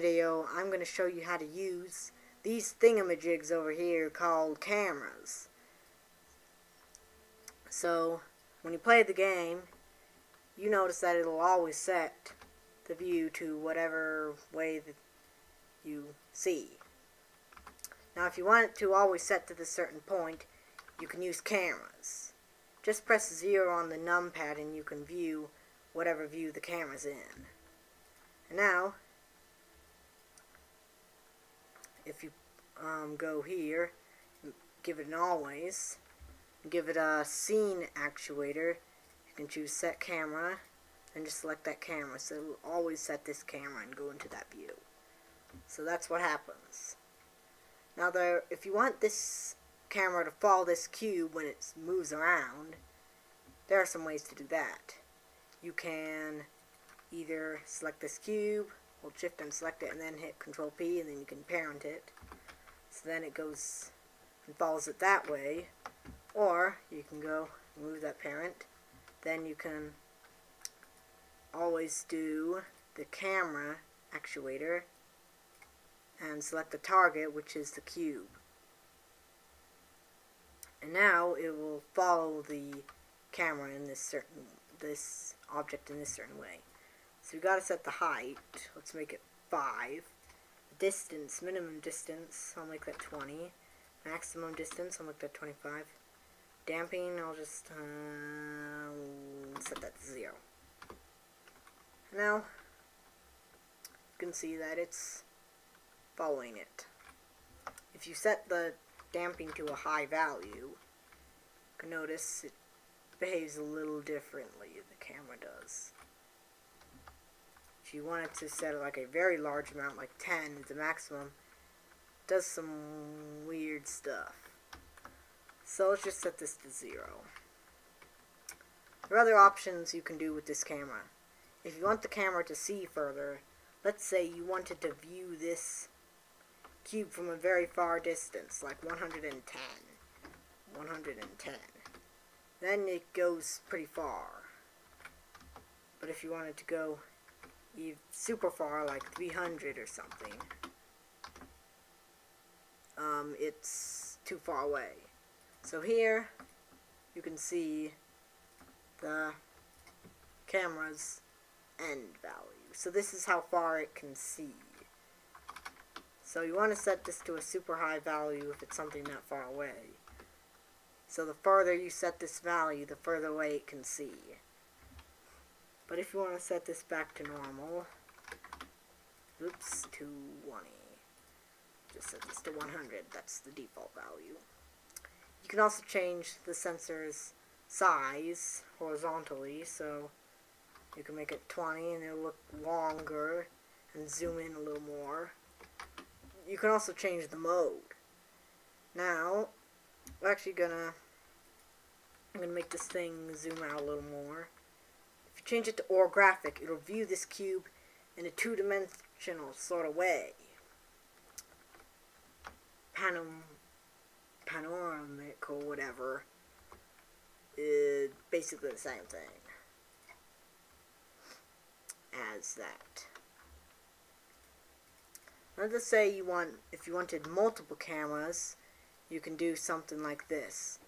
video, I'm going to show you how to use these thingamajigs over here called cameras. So, when you play the game, you notice that it'll always set the view to whatever way that you see. Now, if you want it to always set to this certain point, you can use cameras. Just press 0 on the numpad and you can view whatever view the camera's in. And now, if you um, go here, give it an always, give it a scene actuator, you can choose set camera, and just select that camera. So it'll always set this camera and go into that view. So that's what happens. Now there, if you want this camera to follow this cube when it moves around, there are some ways to do that. You can either select this cube, hold shift and select it, and then hit control P, and then you can parent it. So then it goes and follows it that way. Or you can go move that parent. Then you can always do the camera actuator and select the target, which is the cube. And now it will follow the camera in this certain this object in this certain way. So we gotta set the height. Let's make it 5 distance, minimum distance, I'll make that 20. Maximum distance, I'll make that 25. Damping, I'll just uh, set that to 0. Now, you can see that it's following it. If you set the damping to a high value, you can notice it behaves a little differently, the camera does. If you wanted to set like a very large amount, like 10 is the maximum, does some weird stuff. So let's just set this to 0. There are other options you can do with this camera. If you want the camera to see further, let's say you wanted to view this cube from a very far distance, like 110. 110. Then it goes pretty far. But if you wanted to go super far, like 300 or something, um, it's too far away. So here, you can see the camera's end value. So this is how far it can see. So you want to set this to a super high value if it's something that far away. So the farther you set this value, the further away it can see. But if you want to set this back to normal, oops, to 20. Just set this to 100, that's the default value. You can also change the sensor's size horizontally, so you can make it 20 and it'll look longer and zoom in a little more. You can also change the mode. Now, we're actually gonna I'm gonna make this thing zoom out a little more. Change it to orthographic, it'll view this cube in a two-dimensional sort of way. Panom panoramic or whatever is basically the same thing as that. Let's say you want, if you wanted multiple cameras, you can do something like this.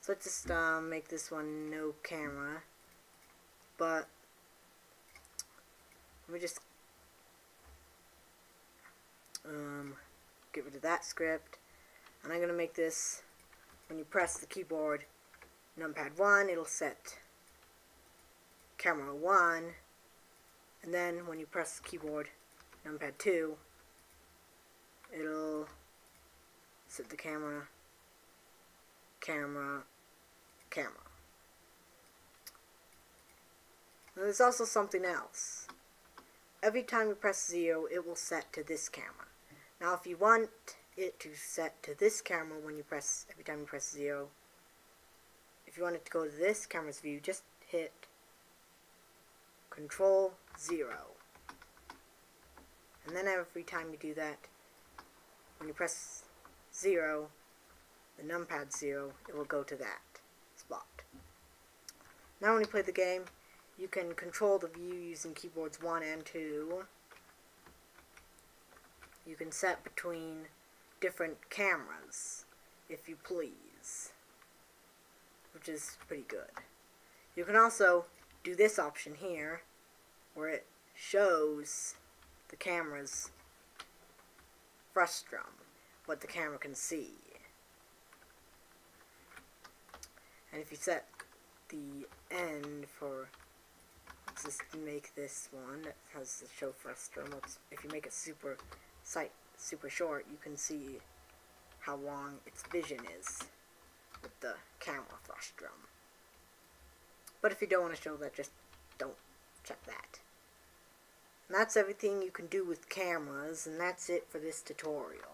So let's just um, make this one no camera. But let me just um, get rid of that script. And I'm going to make this, when you press the keyboard, numpad 1, it'll set camera 1. And then when you press the keyboard, numpad 2, it'll set the camera, camera, camera. Now there's also something else. Every time you press 0, it will set to this camera. Now if you want it to set to this camera when you press, every time you press 0, if you want it to go to this camera's view, just hit Control 0. And then every time you do that, when you press 0, the numpad 0, it will go to that spot. Now when you play the game, you can control the view using keyboards 1 and 2. you can set between different cameras, if you please, which is pretty good. You can also do this option here, where it shows the camera's frustum, what the camera can see. And if you set the end for just make this one that has the show frustum. Let's, if you make it super sight super short, you can see how long its vision is with the camera frustrum. But if you don't want to show that, just don't check that. And that's everything you can do with cameras, and that's it for this tutorial.